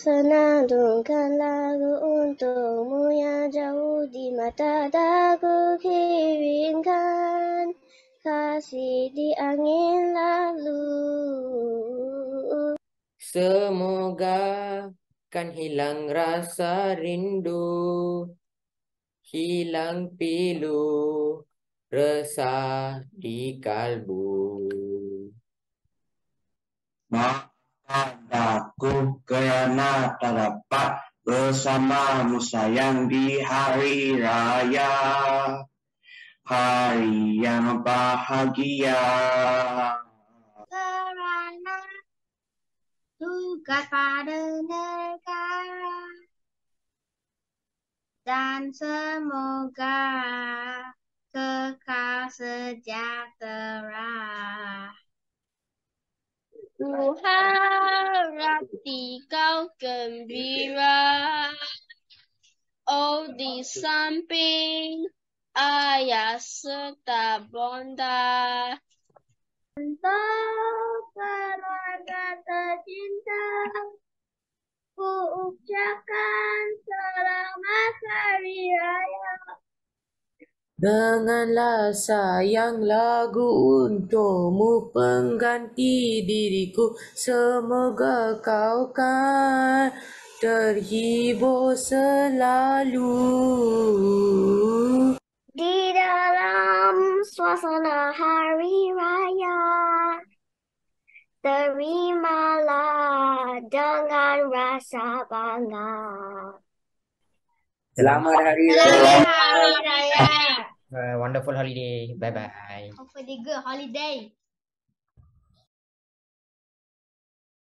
senandungkan lagu untukmu yang jauh di mata dagu kirimkan kasih di angin lalu. Semoga kan hilang rasa rindu, hilang pilu, resah di kalbu. Maafkan aku kerana tak dapat bersamamu sayang di hari raya. Hari yang bahagia. Kerana tugas pada negara dan semoga kekal sejahtera. Harap di kau gembira. Oh di samping ayah serta bonda. Untuk keluarga tercinta Ku ucapkan selamat hari raya Denganlah sayang lagu untukmu pengganti diriku. Semoga kau kan terhibur selalu. Di dalam suasana hari raya Terimalah dengan rasa bangga. Selamat Hari Raya. Selamat Hari Raya wonderful holiday. Bye bye. Have a good holiday